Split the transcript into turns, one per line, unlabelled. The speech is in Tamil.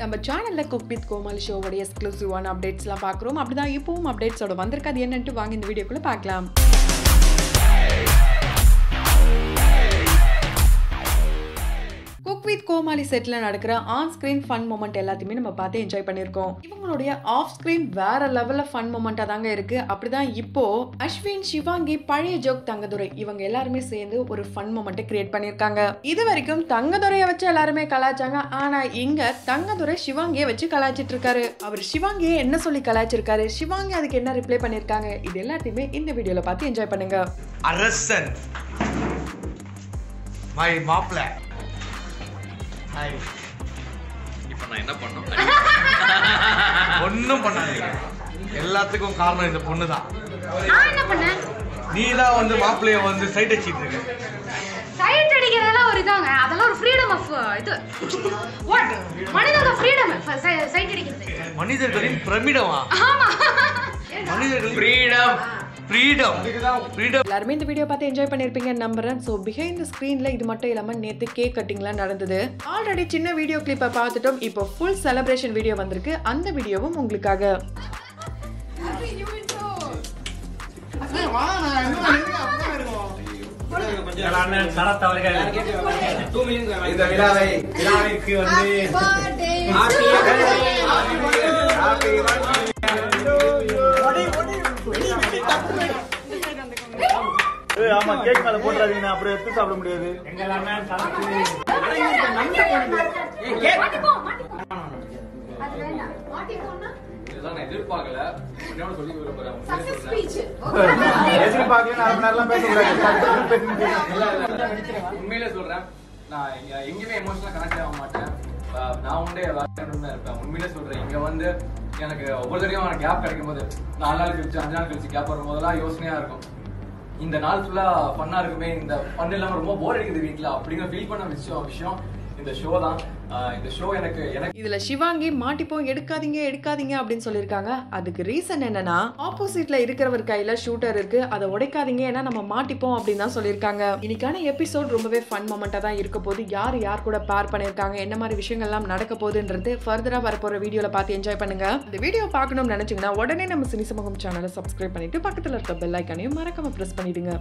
நம்ம சேனலில் குக் வித் கோமல் ஷோவோட எக்ஸ்க்ளூசிவான அப்டேட்ஸ்லாம் பார்க்குறோம். அப்படிதான் இப்போவும் அப்டேட்ஸோட வந்திருக்காது என்னன்ட்டு வாங்க இந்த வீடியோக்குள்ளே பார்க்கலாம். வித் கோமாளி செட்ல நடக்கிற ஆன் ஸ்கிரீன் ஃபன் மூமெண்ட் எல்லாத்தையுமே நம்ம பார்த்து என்ஜாய் பண்ணியிருக்கோம். இவங்களுடைய ஆஃப் ஸ்கிரீன் வேற லெவலில் ஃபன் மூமெண்ட்டாக தாங்க இருக்கு. அப்படிதான் இப்போ அஸ்வின் சிவாங்கி பழைய ஜோக் தங்கதுரை இவங்க எல்லாருமே சேர்ந்து ஒரு ஃபன் மூமெண்ட்டை கிரியேட் பண்ணியிருக்காங்க. இது வரைக்கும் தங்கதுரையை வச்சு எல்லாருமே கலாய்ச்சாங்க. ஆனா இங்க தங்கதுரை சிவாங்கியை வச்சு கலாய்ச்சிட்டு இருக்காரு. அவர் சிவாங்கியை என்ன சொல்லி கலாய்ச்சிருக்காரு? சிவாங்கி அதுக்கு என்ன ரிப்ளை பண்ணியிருக்காங்க? இது எல்லாத்தையுமே இந்த வீடியோல பார்த்து என்ஜாய் பண்ணுங்க.
அரசன். மை மாப்பிள்ள ஹாய்
இப்போ நான் என்ன பண்ணோம்?
ஒன்றும் பண்ணாதீங்க. எல்லாத்துக்கும் காரணம் இந்த பொண்ணு தான்
நான் என்ன பண்ணேன்
நீ தான் வந்து மாப்பிள்ளைய வந்து சைட் அடிச்சிட்டு இருக்க.
சைட் அடிக்கிறதெல்லாம் ஒரு இதாங்க. அதெல்லாம் ஒரு ஃப்ரீடம் ஆஃப் இது. வாட் மனிதனோட ஃப்ரீடம் சைட் அடிக்கிறது.
மனிதர்களின் பிரமிடமா?
ஆமா.
மனிதர்களின்
ஃப்ரீடம்
ஃப்ரீடம் ஃப்ரீடம்
எல்லாருமே இந்த வீடியோ பார்த்து என்ஜாய் பண்ணியிருப்பீங்க நம்புறேன். ஸோ பிஹைண்ட் த ஸ்க்ரீனில் இது மட்டும் இல்லாமல் நேற்று கேக் கட்டிங்லாம் நடந்தது. ஆல்ரெடி சின்ன வீடியோ கிளிப்பை பார்த்துட்டோம். இப்போ ஃபுல் செலிப்ரேஷன் வீடியோ வந்திருக்கு. அந்த வீடியோவும் உங்களுக்காக.
இந்த விழாவை விழாவிற்கு வந்து
ஆமா கேக் மேல போட்டுறாதீங்க அப்புறம் எடுத்து சாப்பிட முடியாது.
எதிர்பார்க்கல சொல்லி. உண்மையிலே சொல்றேன். நான் இங்க எங்கேயுமே எமோஷனலா கனெக்ட் ஆக மாட்டேன். நான் உண்டே எல்லாரும் தான் இருப்பேன். உண்மையிலே சொல்றேன். இங்க வந்து எனக்கு ஒவ்வொரு தடையும் கேப் கிடைக்கும் போது நாலு நாள் கழிச்சு அஞ்சு நாள் கழிச்சு கேப் வரும் போதெல்லாம் யோசனையா இருக்கும். இந்த நாள் ஃபுல்லா ஃபன்னா இருக்குமே இந்த ஃபன் இல்லாம ரொம்ப போர் அடிக்குது வீட்டுல அப்படிங்கிற ஃபீல் பண்ண விஷயம் விஷயம். இந்த ஷோ தான். இந்த ஷோ எனக்கு எனக்கு
இதுல சிவாங்கி மாட்டிப்போம் எடுக்காதீங்க எடுக்காதீங்க அப்படின்னு சொல்லியிருக்காங்க. அதுக்கு ரீசன் என்னன்னா ஆப்போசிட்ல இருக்கிறவர் கையில ஷூட்டர் இருக்கு. அதை உடைக்காதீங்க ஏன்னா நம்ம மாட்டிப்போம் அப்படின்னு தான் சொல்லியிருக்காங்க. இன்னைக்கான எபிசோட் ரொம்பவே ஃபன் மொமெண்டா தான் இருக்க போது யார் யார் கூட பேர் பண்ணியிருக்காங்க என்ன மாதிரி விஷயங்கள்லாம் நடக்க போகுதுன்றது ஃபர்தரா வரப்போற வீடியோல பார்த்து என்ஜாய் பண்ணுங்க. இந்த வீடியோ பார்க்கணும்னு நினைச்சீங்கன்னா உடனே நம்ம சினி சமூகம் சேனலை சப்ஸ்கிரைப் பண்ணிட்டு பக்கத்தில் இருக்க பெல் ஐக்கானையும் மறக்காம பிரஸ் பண்ணிடுங்க.